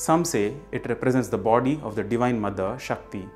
Some say it represents the body of the Divine Mother Shakti.